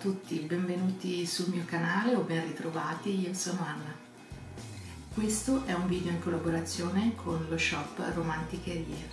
tutti, benvenuti sul mio canale o ben ritrovati, io sono Anna. Questo è un video in collaborazione con lo shop Romanticherie.